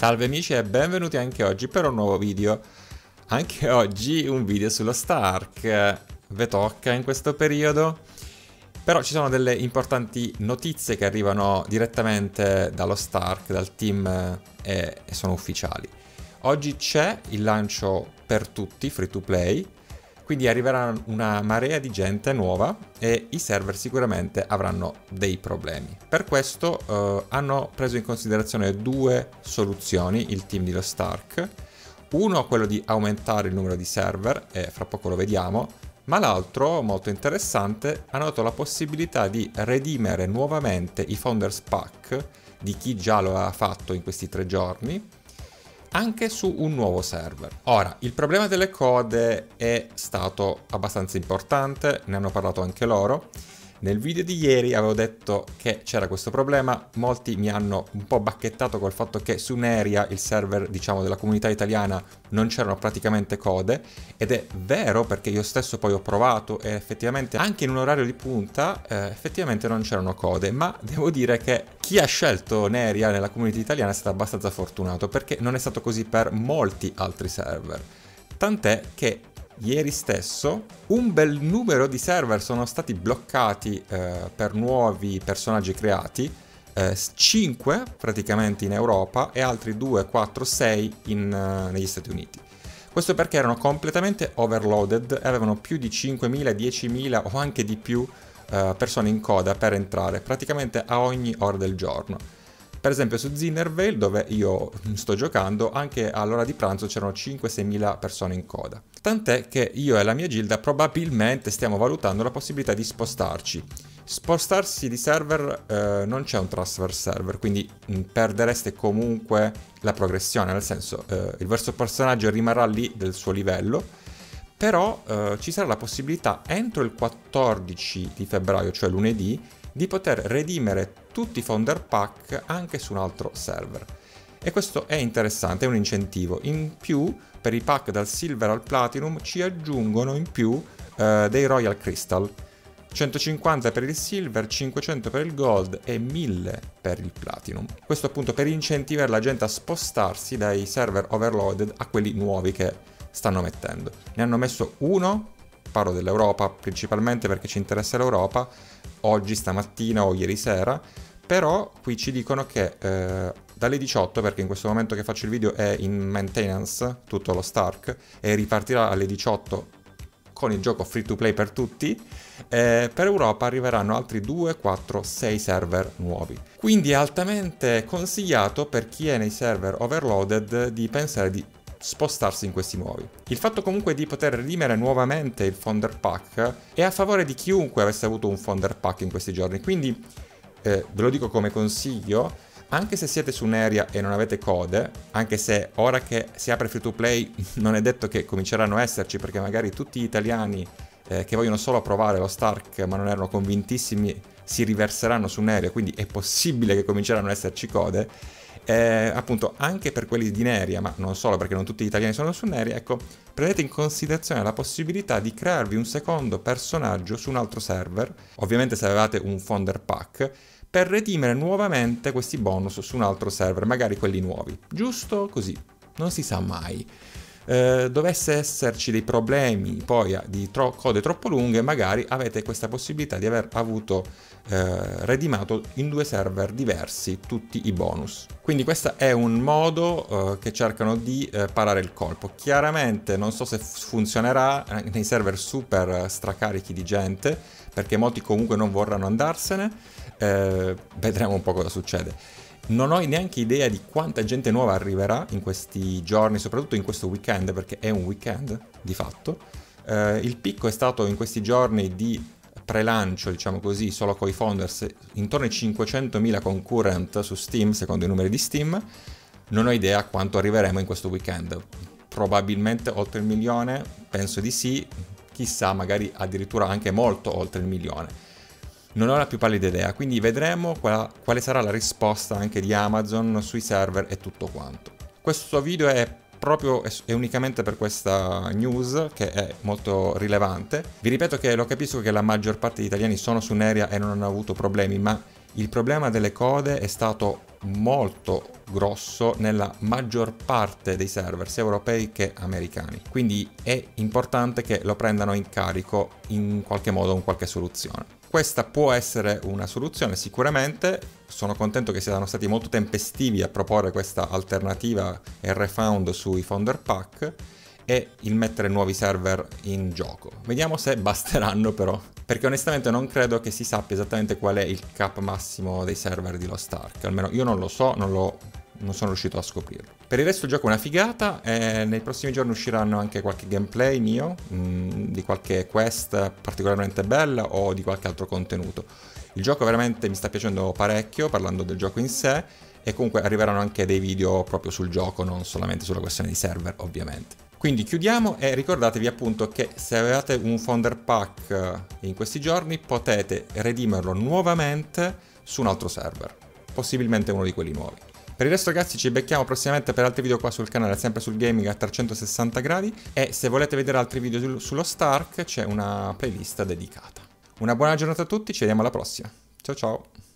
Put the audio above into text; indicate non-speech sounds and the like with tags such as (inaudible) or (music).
Salve amici e benvenuti anche oggi per un nuovo video. Anche oggi un video sullo Stark. Ve tocca in questo periodo. Però ci sono delle importanti notizie che arrivano direttamente dallo Stark, dal team e, e sono ufficiali. Oggi c'è il lancio per tutti, free to play, quindi arriverà una marea di gente nuova e i server sicuramente avranno dei problemi. Per questo eh, hanno preso in considerazione due soluzioni il team di Lost Stark. Uno quello di aumentare il numero di server, e fra poco lo vediamo, ma l'altro, molto interessante, ha dato la possibilità di redimere nuovamente i Founders Pack di chi già lo ha fatto in questi tre giorni anche su un nuovo server. Ora, il problema delle code è stato abbastanza importante, ne hanno parlato anche loro, nel video di ieri avevo detto che c'era questo problema, molti mi hanno un po' bacchettato col fatto che su Neria, il server diciamo della comunità italiana, non c'erano praticamente code ed è vero perché io stesso poi ho provato e effettivamente anche in un orario di punta eh, effettivamente non c'erano code, ma devo dire che chi ha scelto Neria nella comunità italiana è stato abbastanza fortunato perché non è stato così per molti altri server. Tant'è che ieri stesso un bel numero di server sono stati bloccati eh, per nuovi personaggi creati, eh, 5 praticamente in Europa e altri 2, 4, 6 in, uh, negli Stati Uniti. Questo perché erano completamente overloaded e avevano più di 5.000, 10.000 o anche di più uh, persone in coda per entrare praticamente a ogni ora del giorno. Per esempio su Zinnervale, dove io sto giocando, anche all'ora di pranzo c'erano 5-6 mila persone in coda. Tant'è che io e la mia gilda probabilmente stiamo valutando la possibilità di spostarci. Spostarsi di server eh, non c'è un transfer server, quindi mh, mm, perdereste comunque la progressione, nel senso eh, il vostro personaggio rimarrà lì del suo livello, però eh, ci sarà la possibilità entro il 14 di febbraio, cioè lunedì, di poter redimere tutti i founder pack anche su un altro server. E questo è interessante, è un incentivo. In più, per i pack dal silver al platinum ci aggiungono in più eh, dei royal crystal. 150 per il silver, 500 per il gold e 1000 per il platinum. Questo appunto per incentivare la gente a spostarsi dai server overloaded a quelli nuovi che stanno mettendo. Ne hanno messo uno, parlo dell'Europa principalmente perché ci interessa l'Europa, oggi, stamattina o ieri sera, però qui ci dicono che eh, dalle 18, perché in questo momento che faccio il video è in maintenance tutto lo Stark, e ripartirà alle 18 con il gioco free to play per tutti, eh, per Europa arriveranno altri 2, 4, 6 server nuovi. Quindi è altamente consigliato per chi è nei server overloaded di pensare di spostarsi in questi nuovi. Il fatto comunque di poter redimere nuovamente il Founder Pack è a favore di chiunque avesse avuto un Founder Pack in questi giorni, quindi eh, ve lo dico come consiglio, anche se siete su Neria e non avete code, anche se ora che si apre free to play (laughs) non è detto che cominceranno a esserci perché magari tutti gli italiani eh, che vogliono solo provare lo Stark ma non erano convintissimi si riverseranno su Neria, quindi è possibile che cominceranno a esserci code eh, appunto anche per quelli di Neria, ma non solo perché non tutti gli italiani sono su Neria, ecco, prendete in considerazione la possibilità di crearvi un secondo personaggio su un altro server, ovviamente se avevate un founder pack, per redimere nuovamente questi bonus su un altro server, magari quelli nuovi. Giusto così, non si sa mai. Eh, dovesse esserci dei problemi poi di tro code troppo lunghe, magari avete questa possibilità di aver avuto eh, redimato in due server diversi tutti i bonus. Quindi questo è un modo eh, che cercano di eh, parare il colpo. Chiaramente non so se funzionerà nei server super stracarichi di gente, perché molti comunque non vorranno andarsene, eh, vedremo un po' cosa succede. Non ho neanche idea di quanta gente nuova arriverà in questi giorni, soprattutto in questo weekend, perché è un weekend di fatto. Eh, il picco è stato in questi giorni di pre-lancio, diciamo così, solo con i founders, intorno ai 500.000 concurrent su Steam, secondo i numeri di Steam. Non ho idea quanto arriveremo in questo weekend. Probabilmente oltre il milione, penso di sì, chissà, magari addirittura anche molto oltre il milione non ho la più pallida idea, quindi vedremo qual quale sarà la risposta anche di Amazon sui server e tutto quanto. Questo video è proprio e unicamente per questa news che è molto rilevante. Vi ripeto che lo capisco che la maggior parte degli italiani sono su Neria e non hanno avuto problemi, ma il problema delle code è stato molto grosso nella maggior parte dei server, sia europei che americani. Quindi è importante che lo prendano in carico in qualche modo con qualche soluzione. Questa può essere una soluzione sicuramente, sono contento che siano stati molto tempestivi a proporre questa alternativa RFound sui Founder Pack e il mettere nuovi server in gioco. Vediamo se basteranno però, perché onestamente non credo che si sappia esattamente qual è il cap massimo dei server di Lost Ark, almeno io non lo so, non, lo, non sono riuscito a scoprirlo. Per il resto il gioco è una figata e nei prossimi giorni usciranno anche qualche gameplay mio, mh, mm, di qualche quest particolarmente bella o di qualche altro contenuto. Il gioco veramente mi sta piacendo parecchio, parlando del gioco in sé, e comunque arriveranno anche dei video proprio sul gioco, non solamente sulla questione di server ovviamente. Quindi chiudiamo e ricordatevi appunto che se avete un founder pack eh, in questi giorni potete redimerlo nuovamente su un altro server, possibilmente uno di quelli nuovi. Per il resto ragazzi ci becchiamo prossimamente per altri video qua sul canale, sempre sul gaming a 360 gradi e se volete vedere altri video sullo Stark c'è una playlist dedicata. Una buona giornata a tutti, ci vediamo alla prossima. Ciao ciao!